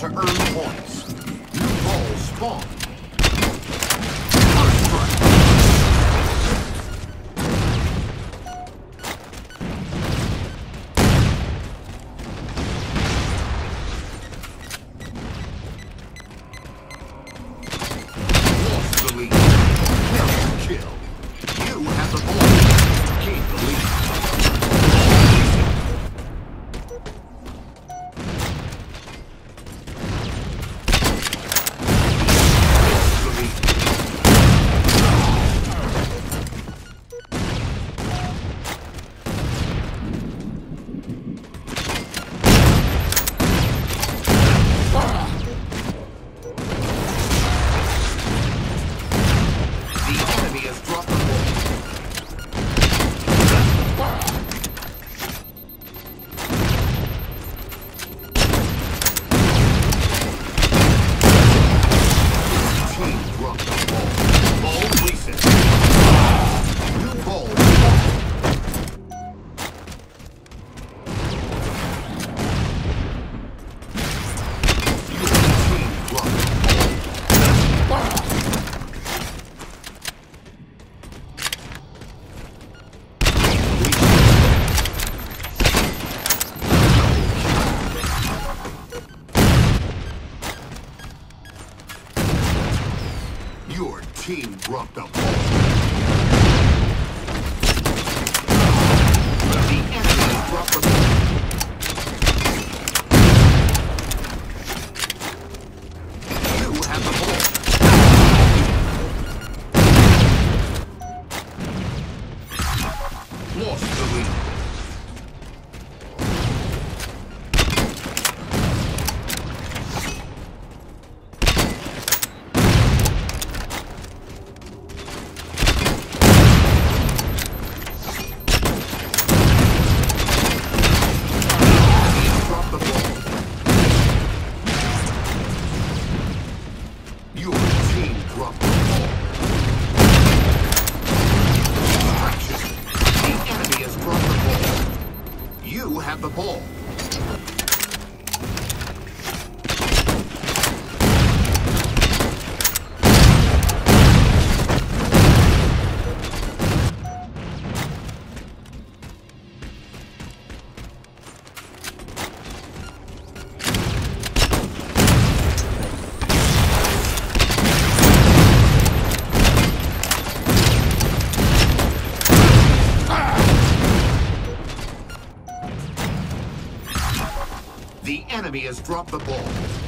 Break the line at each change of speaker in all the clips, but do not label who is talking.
to earn points. New balls spawn Drop the ball. has dropped the ball.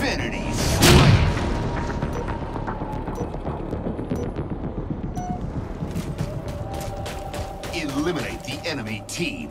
Infinity. Eliminate the enemy team.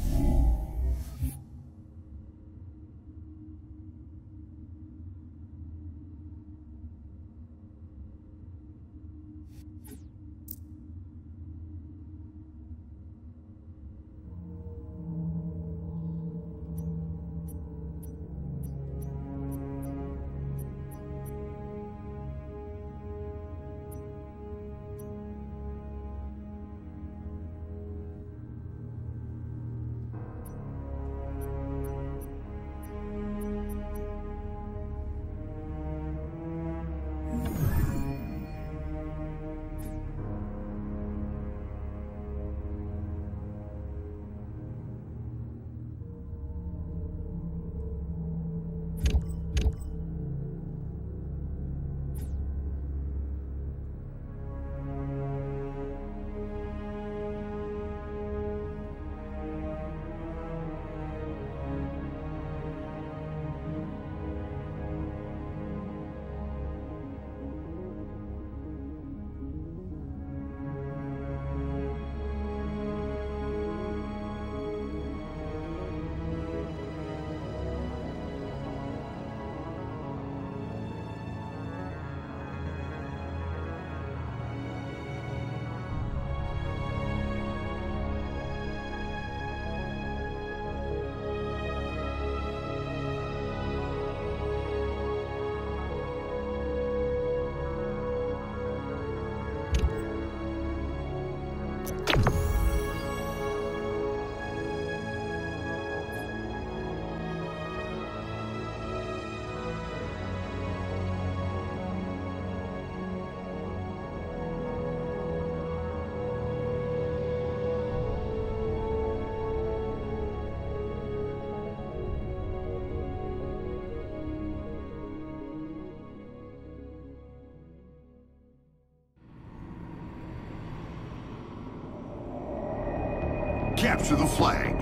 Capture the flag.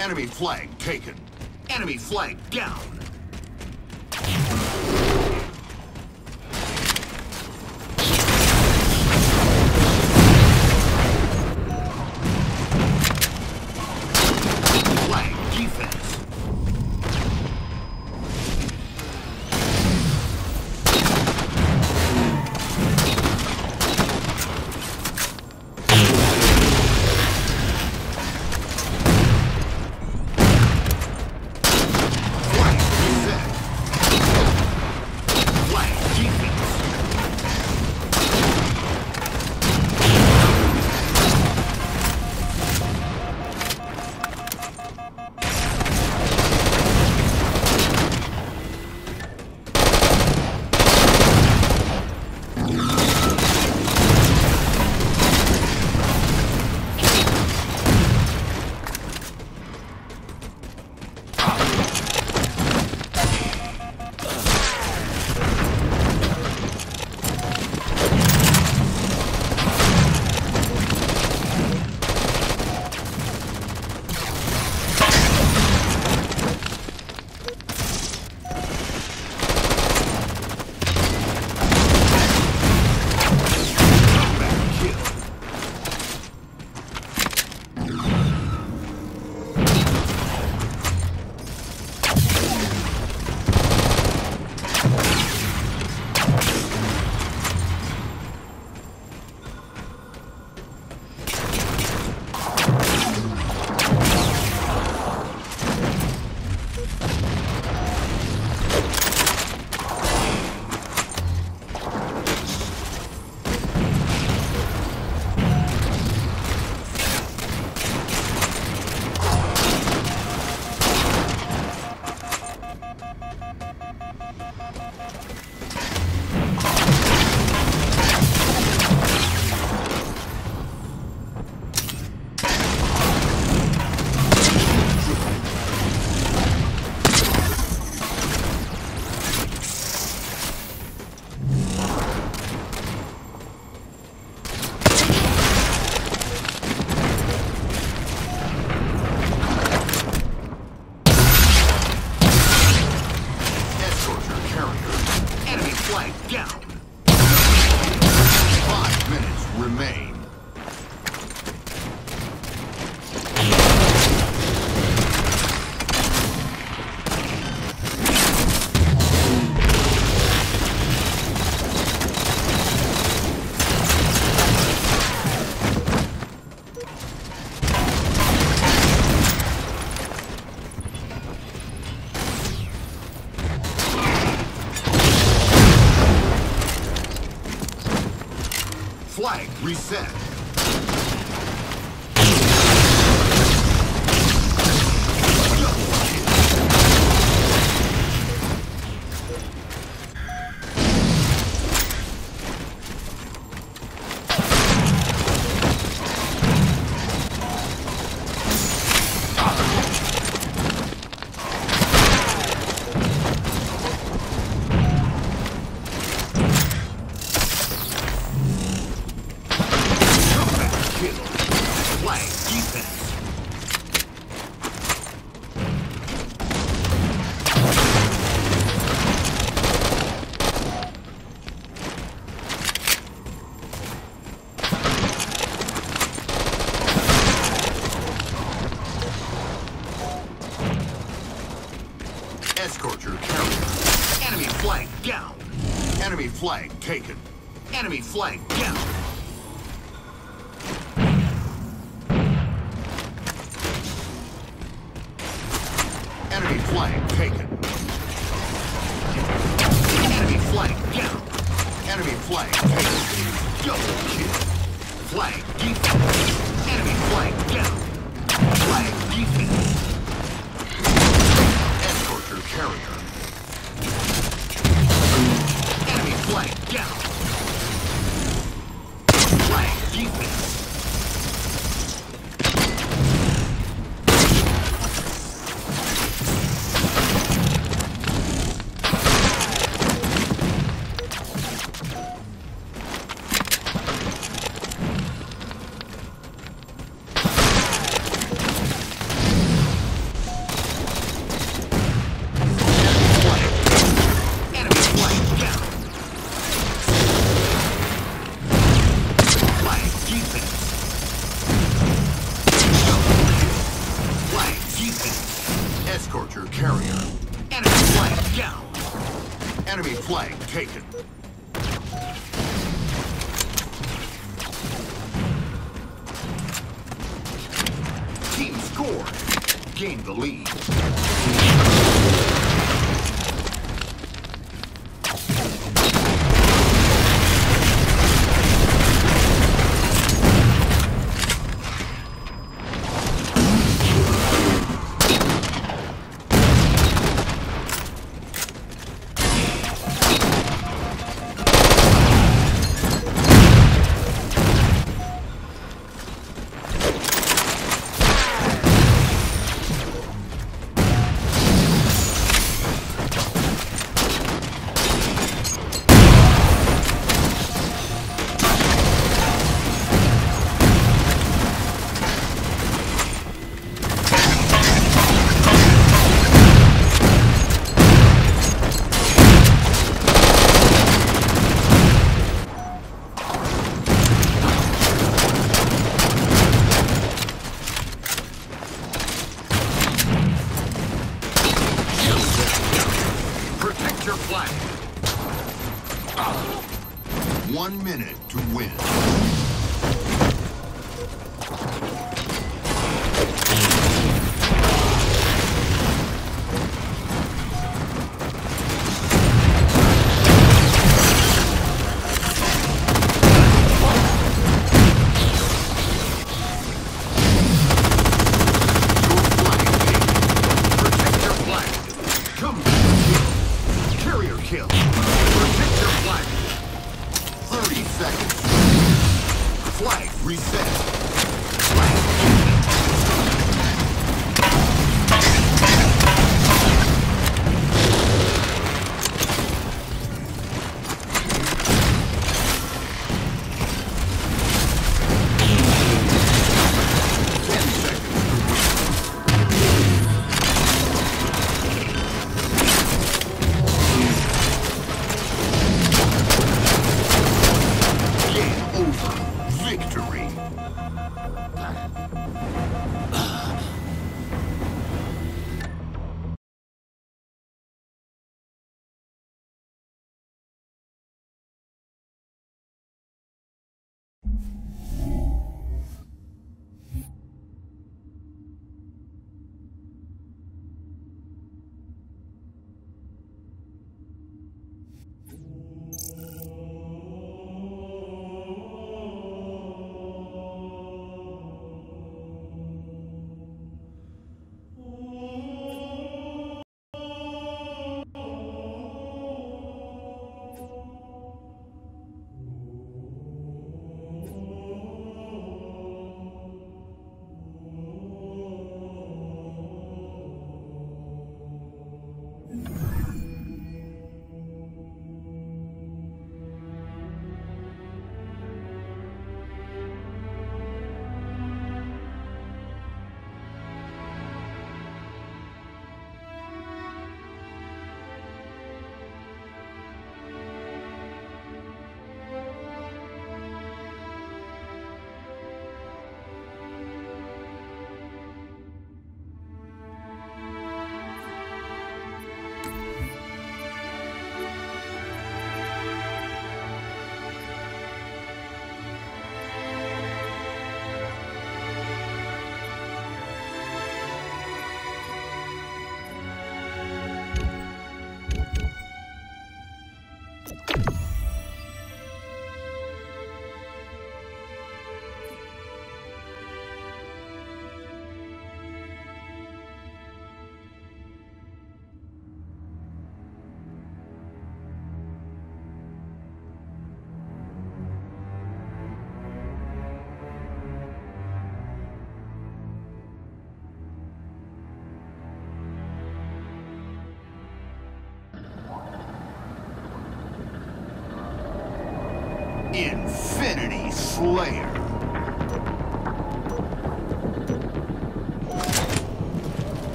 Enemy flag taken. Enemy flag down. reset. Enemy flag taken. Enemy flag down. Enemy flag taken. Double kill. Flag defense. Enemy flag down. Flag defense. Escorter carrier. Enemy flag down. Flag defense. gained the lead.